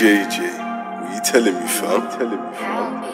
JJ, what you telling me, fam? Telling me, fam.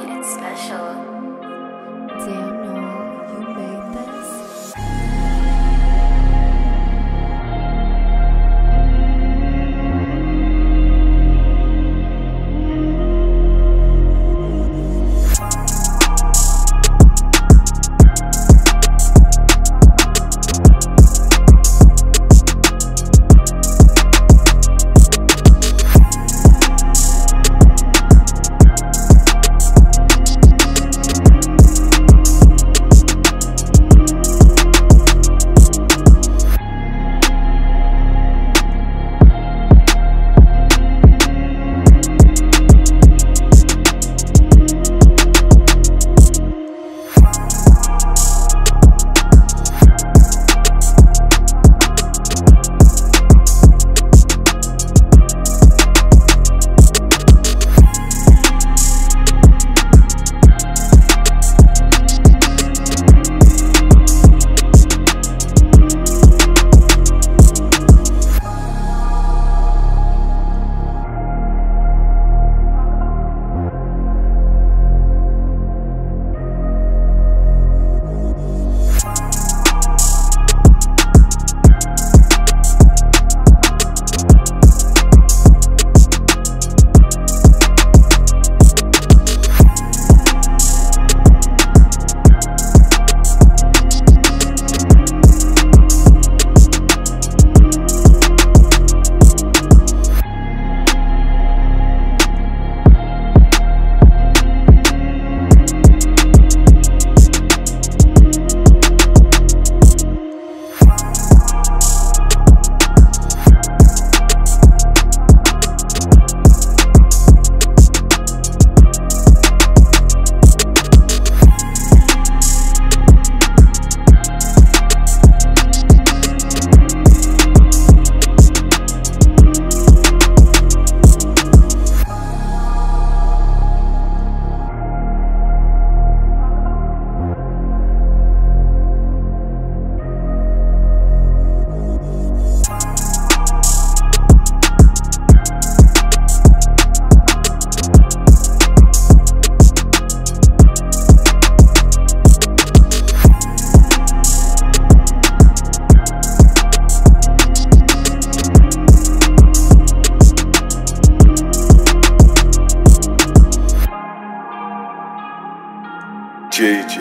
JJ,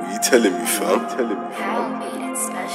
what you telling me, fam? Telling me, fam.